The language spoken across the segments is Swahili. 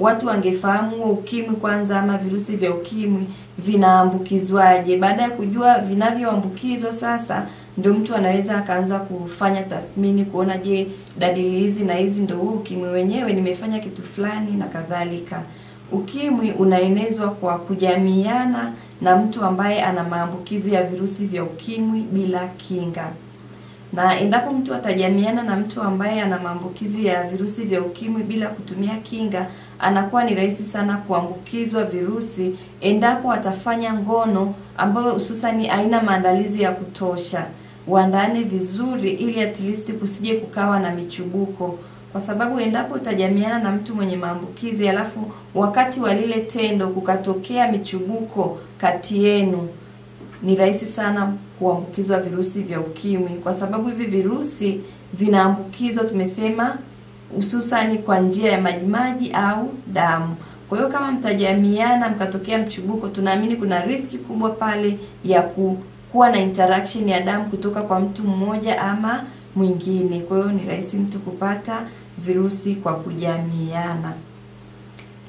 watu wangefahamu huo ukimwi kwanza, ama virusi vya ukimwi vinaambukizwaje. Baada ya kujua vinavyoambukizwa, sasa ndio mtu anaweza akaanza kufanya tathmini, kuona je, dalili hizi na hizi ndio huu ukimwi wenyewe, nimefanya kitu fulani na kadhalika. Ukimwi unaenezwa kwa kujamiana na mtu ambaye ana maambukizi ya virusi vya ukimwi bila kinga na endapo mtu atajamiana na mtu ambaye ana maambukizi ya virusi vya ukimwi bila kutumia kinga, anakuwa ni rahisi sana kuambukizwa virusi endapo atafanya ngono ambayo hususani haina maandalizi ya kutosha. Waandane vizuri, ili at least kusije kukawa na michubuko, kwa sababu endapo utajamiana na mtu mwenye maambukizi alafu wakati wa lile tendo kukatokea michubuko kati yenu ni rahisi sana kuambukizwa virusi vya ukimwi, kwa sababu hivi virusi vinaambukizwa, tumesema hususani kwa njia ya majimaji au damu. Kwa hiyo kama mtajamiana mkatokea mchubuko, tunaamini kuna riski kubwa pale ya kuwa na interaction ya damu kutoka kwa mtu mmoja ama mwingine. Kwa hiyo ni rahisi mtu kupata virusi kwa kujamiana.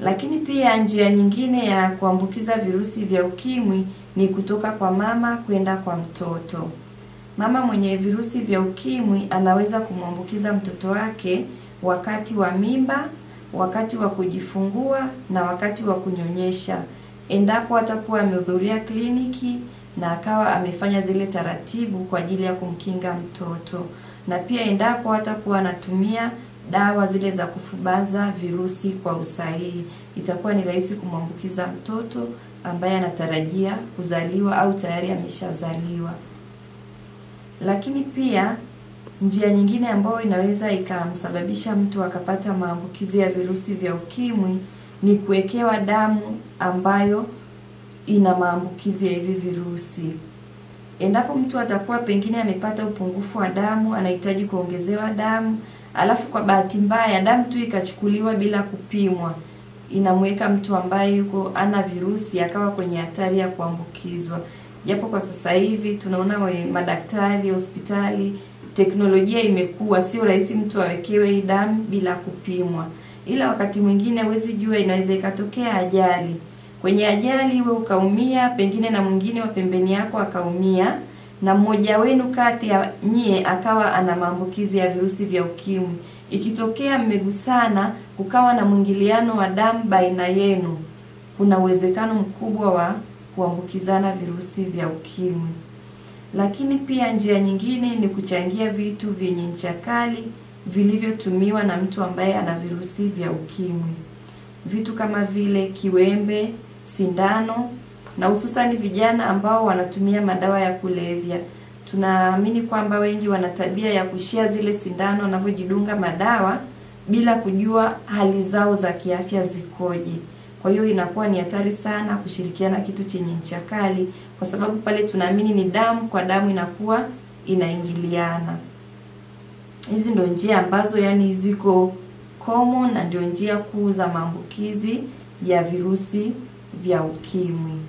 Lakini pia njia nyingine ya kuambukiza virusi vya ukimwi ni kutoka kwa mama kwenda kwa mtoto. Mama mwenye virusi vya ukimwi anaweza kumwambukiza mtoto wake wakati wa mimba, wakati wa kujifungua na wakati wa kunyonyesha, endapo atakuwa amehudhuria kliniki na akawa amefanya zile taratibu kwa ajili ya kumkinga mtoto, na pia endapo atakuwa anatumia dawa zile za kufubaza virusi kwa usahihi, itakuwa ni rahisi kumwambukiza mtoto ambaye anatarajia kuzaliwa au tayari ameshazaliwa. Lakini pia njia nyingine ambayo inaweza ikamsababisha mtu akapata maambukizi ya virusi vya ukimwi ni kuwekewa damu ambayo ina maambukizi ya hivi virusi. Endapo mtu atakuwa pengine amepata upungufu wa damu, anahitaji kuongezewa damu, alafu kwa bahati mbaya damu tu ikachukuliwa bila kupimwa, inamweka mtu ambaye yuko ana virusi akawa kwenye hatari ya kuambukizwa. Japo kwa sasa hivi tunaona madaktari hospitali, teknolojia imekuwa, sio rahisi mtu awekewe hii damu bila kupimwa, ila wakati mwingine huwezi jua, inaweza ikatokea ajali. Kwenye ajali we ukaumia, pengine na mwingine wa pembeni yako akaumia, na mmoja wenu kati ya nyie akawa ana maambukizi ya virusi vya ukimwi. Ikitokea mmegusana, kukawa na mwingiliano wa damu baina yenu, kuna uwezekano mkubwa wa kuambukizana virusi vya ukimwi. Lakini pia njia nyingine ni kuchangia vitu vyenye ncha kali vilivyotumiwa na mtu ambaye ana virusi vya ukimwi, vitu kama vile kiwembe, sindano na hususani vijana ambao wanatumia madawa ya kulevya. Tunaamini kwamba wengi wana tabia ya kushia zile sindano wanavyojidunga madawa bila kujua hali zao za kiafya zikoje. Kwa hiyo inakuwa ni hatari sana kushirikiana kitu chenye ncha kali, kwa sababu pale tunaamini ni damu kwa damu inakuwa inaingiliana. Hizi ndio njia ambazo yani ziko common na ndio njia kuu za maambukizi ya virusi vya ukimwi.